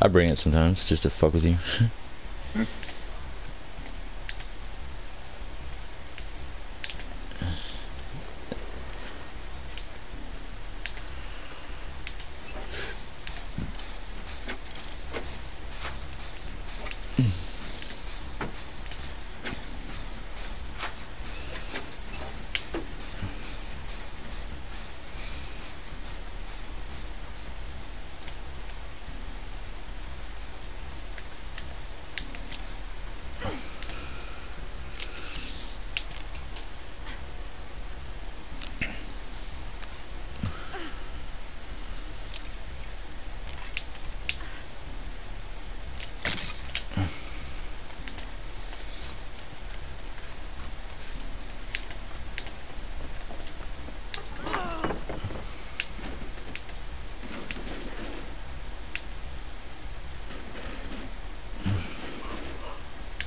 I bring it sometimes just to fuck with you.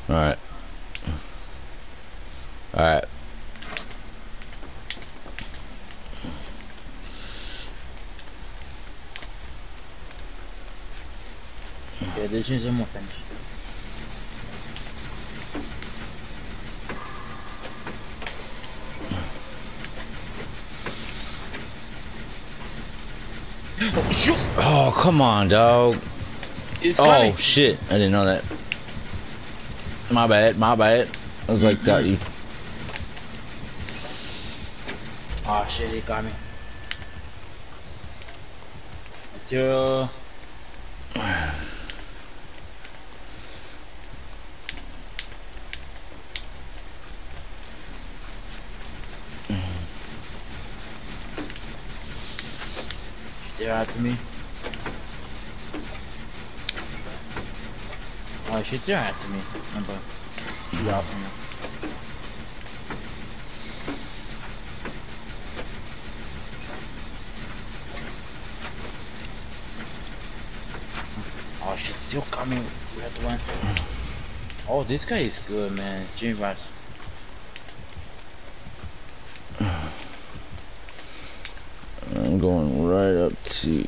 Alright. Alright. Yeah, this is almost finished. Oh! Oh, come on, dog. It's Oh, coming. shit. I didn't know that. My bad, my bad. I was like, that you. Oh shit, he got me. After me. Oh, she still after me. Remember? She mm-hmm. awesome. Oh, she's still coming. We have to run. Mm. Oh, this guy is good, man. Jimmy Rats. I'm going right up to.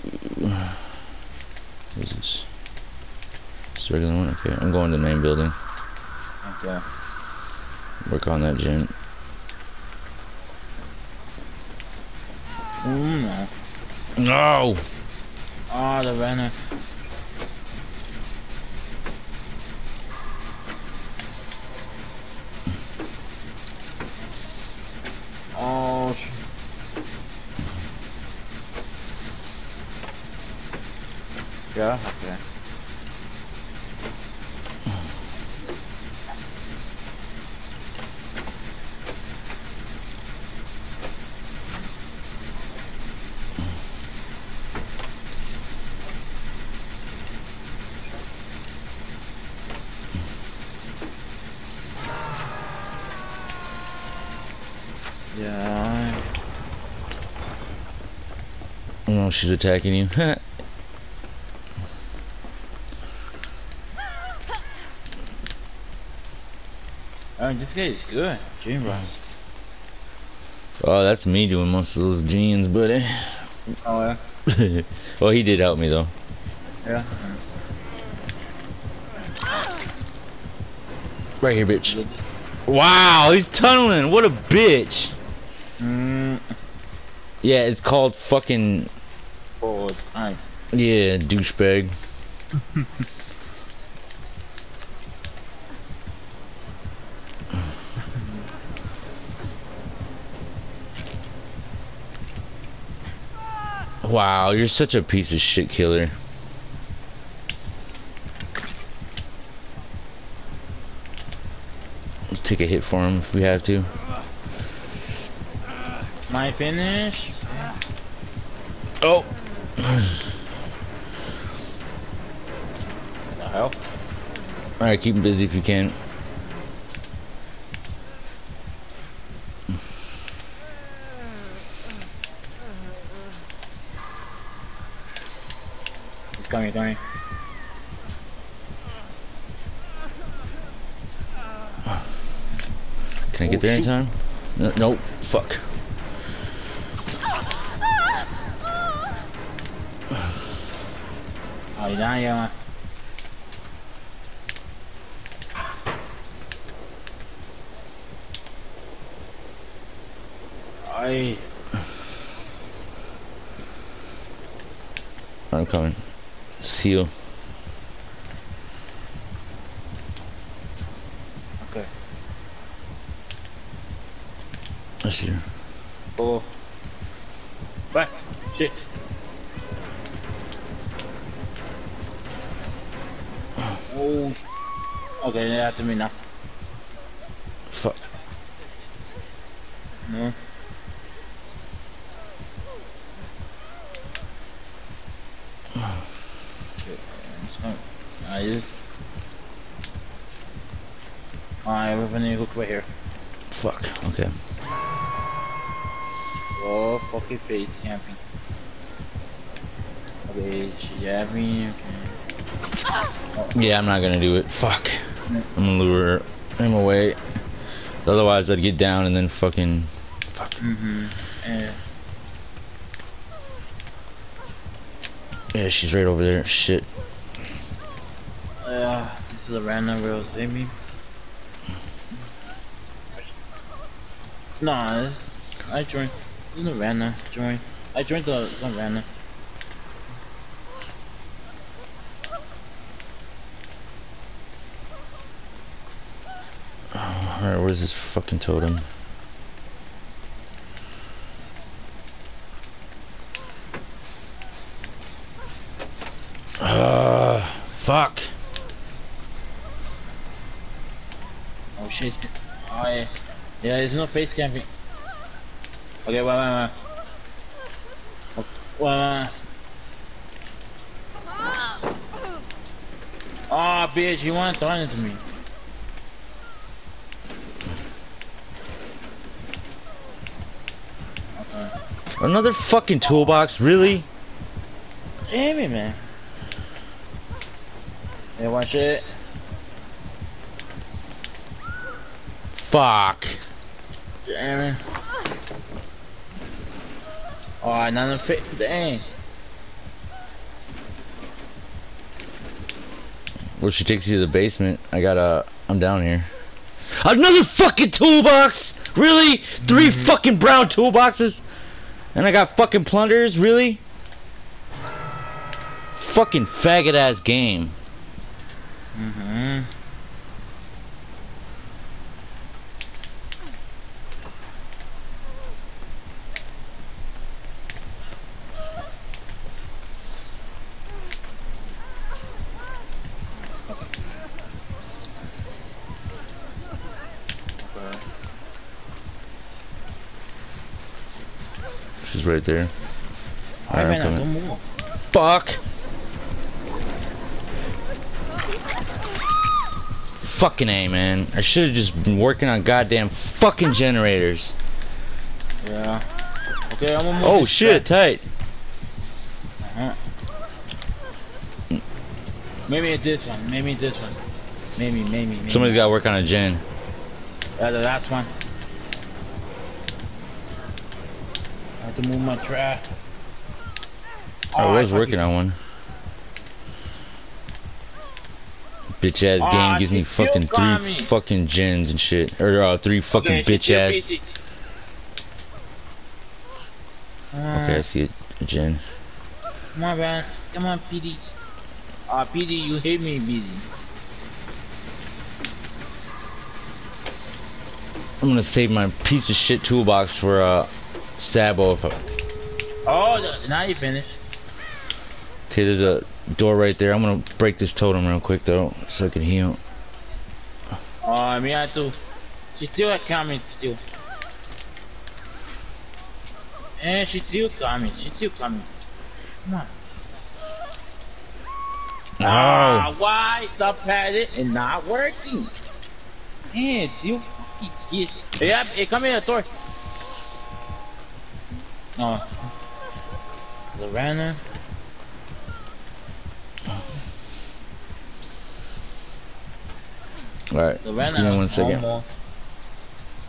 What is this? Regular one? Okay, I'm going to the main building. Okay. Work on that gen. Mm, no. No! Oh, the runner. Oh, sh Yeah, okay. Yeah. Oh, she's attacking you. Oh, this guy is good. Jimmy Rats. oh, that's me doing most of those genes, buddy. Oh, yeah. well, he did help me, though. Yeah. Right here, bitch. Wow, he's tunneling. What a bitch. Mm. Yeah, it's called fucking. Oh, time. Yeah, douchebag. wow, you're such a piece of shit killer. We'll take a hit for him if we have to. My finish. Oh. The hell? Alright, keep him busy if you can. He's coming, coming. Can I get Oh, there in oh, time? No, nope. Fuck. You down, yeah. Ay, I'm coming. See you. okay. I see you. Oh. What? Shit. Oh. Okay, yeah, to me now. Fuck. No. Shit. It's not. Ah, you. Alright, we're gonna look right here. Fuck. Okay. Oh, fucking face camping. Okay, she have me. Okay. Yeah, I'm not gonna do it. Fuck. I'm gonna lure him away. Otherwise, I'd get down and then fucking. Fuck. Mm-hmm. Yeah. Yeah, she's right over there. Shit. Uh, this is a random real save me. Nah, this, I joined. This is a random join. I joined the some random. Alright, where's this fucking totem? Ah, fuck. Oh shit. Oh yeah. Yeah, there's no face camping. Okay, wait, wait, wait. Ah, bitch, you want to turn it to me. Another fucking toolbox, really? Damn it, man. Yeah, watch it. Fuck. Damn it. Oh, another fit. Dang. Well, she takes you to the basement. I gotta. I'm down here. Another fucking toolbox! Really? 3 mm-hmm. fucking brown toolboxes? And I got fucking plunders? Really? Fucking faggot ass game. Mm-hmm. Okay. She's right there. I Alright, ran I'm coming. Fuck! Fucking A, man. I should have just been working on goddamn fucking generators. Yeah. Okay, I'm gonna move Oh shit, tight. Uh-huh. Maybe it's this one. Maybe this one. Maybe, maybe, maybe. Somebody's gotta work on a gen. Yeah, the last one. I have to move my. I Oh, was fucking- working on one. Bitch ass Aw, game gives me fucking three me. fucking gens and shit. Or uh, three fucking Okay, bitch ass. busy. Okay, I Uh, see a gen. Come on, man. Come on, PD. Ah, PD, you hate me, PD. I'm gonna save my piece of shit toolbox for uh Sabo. Oh, now you finished. Okay, there's a door right there. I'm gonna break this totem real quick though, so I can heal. Oh, me, I too. She still coming, still. And she still coming. She still coming. Come on. Ah, Oh, why the padded and not working? Man, you fucking get. Yeah, hey, come here, Thor. Oh. Lorena. all right. Just give me one no second. more.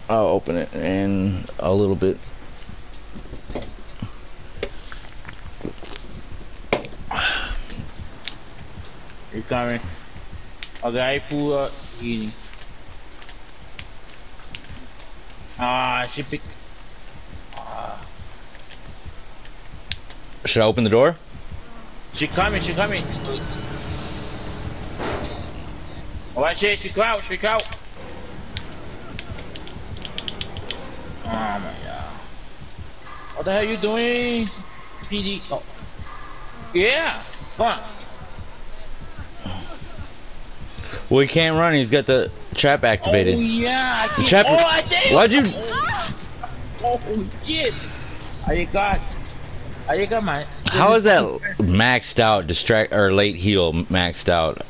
I'll open it in a little bit. You coming? Okay, full uh, eating. Ah, she pick. Ah, Should I open the door? she coming, she coming. Oh, Watch it, she crouch, she crouch. Oh my god. What the hell are you doing? PD. Oh. Yeah. Come on. Well, he can't run. He's got the trap activated. Oh yeah. I The trap. Oh, I did. Why'd you? Oh shit. I got. I got my. How is that maxed out? Distract or late heal maxed out?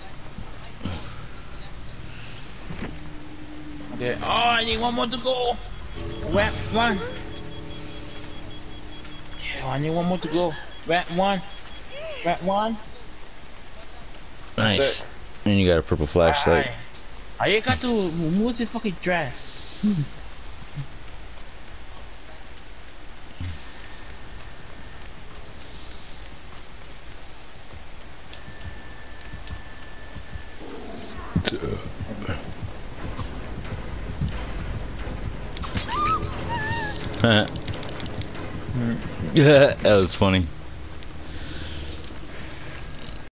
Okay. Oh, I need one more to go. Wrap one. Okay, I need one more to go. Wrap one. Wrap one. Nice. And you got a purple flashlight. I, I got to move the fucking trash. that was funny.